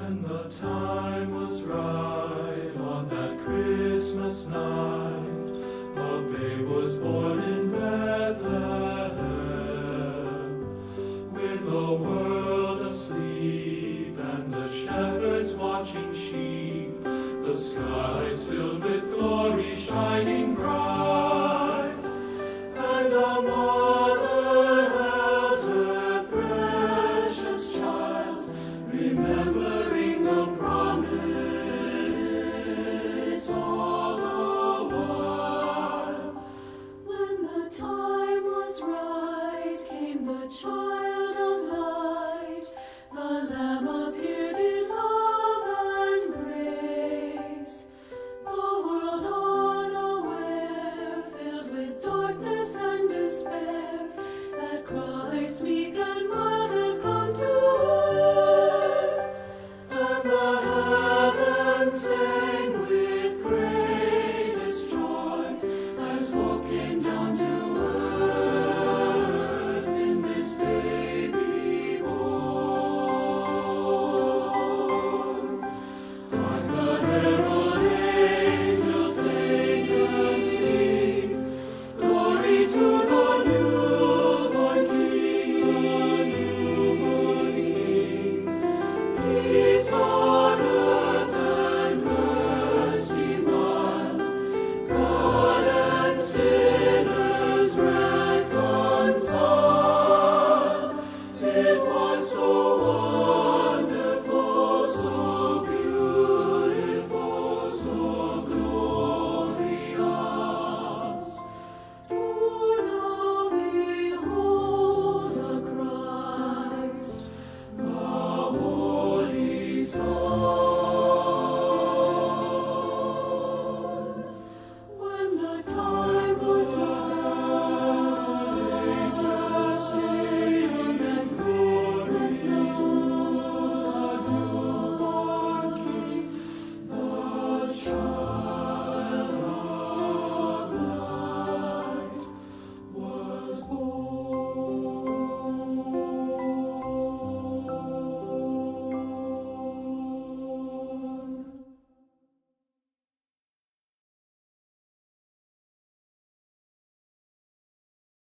When the time was right on that Christmas night, a babe was born in Bethlehem. With the world asleep and the shepherds watching sheep, the skies filled with glory shining bright. and It was so wonderful.